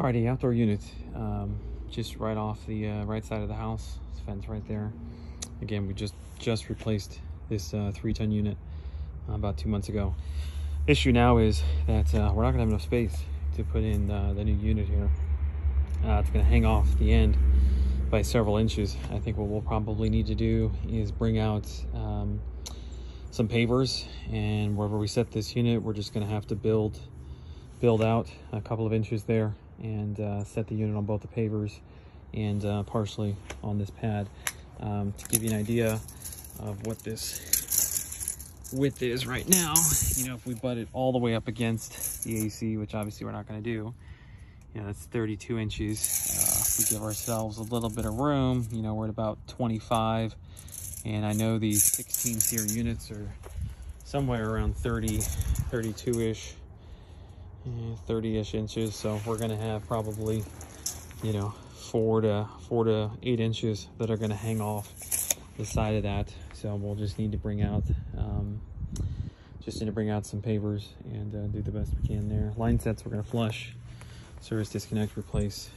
Alrighty, outdoor unit, um, just right off the uh, right side of the house. Fence right there. Again, we just just replaced this uh, three-ton unit uh, about two months ago. Issue now is that uh, we're not gonna have enough space to put in uh, the new unit here. Uh, it's gonna hang off the end by several inches. I think what we'll probably need to do is bring out um, some pavers and wherever we set this unit, we're just gonna have to build build out a couple of inches there and uh, set the unit on both the pavers and uh, partially on this pad. Um, to give you an idea of what this width is right now, you know, if we butt it all the way up against the AC, which obviously we're not gonna do, you know, that's 32 inches. Uh, we give ourselves a little bit of room, you know, we're at about 25. And I know these 16 SEER units are somewhere around 30, 32-ish, 30-ish inches. So we're gonna have probably, you know, four to four to eight inches that are gonna hang off the side of that. So we'll just need to bring out, um, just need to bring out some pavers and uh, do the best we can there. Line sets we're gonna flush service disconnect replace